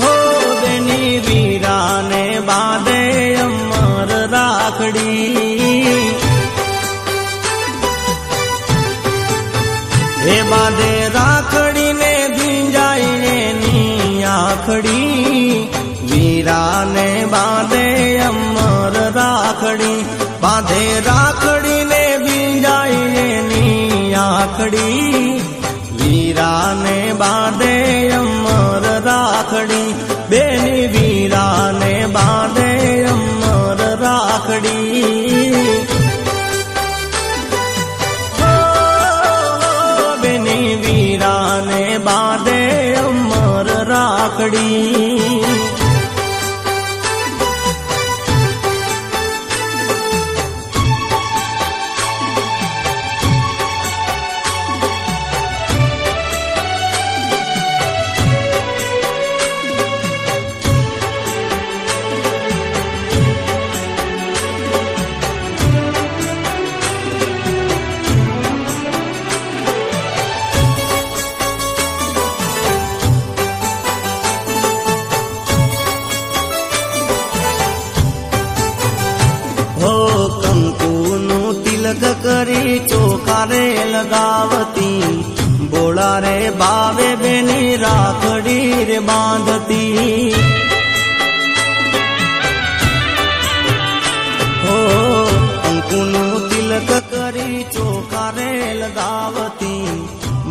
હો બેની વીરાને બાદે અમર રાખડી. એ બાદે રાખડીને ભીંજાય એની આખડી. વીરાને બાંધે અમર રાખડી. બાંધે રાખડીને ની આખડી વીરાને બાંધે અમર રાખડી. બેની વીરાને બાંધે અમર રાખડી. બેની વીરાને બાંધે અમર રાખડી. ચોખારે લગાવતી બોળા રે બાવે બેની રાખડી રે બાંધતી. હો અંકુનું તિલક કરી ચોખારે લગાવતી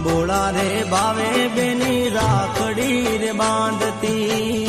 બોળા રે બાવે બેની રાખડી રે બાંધતી.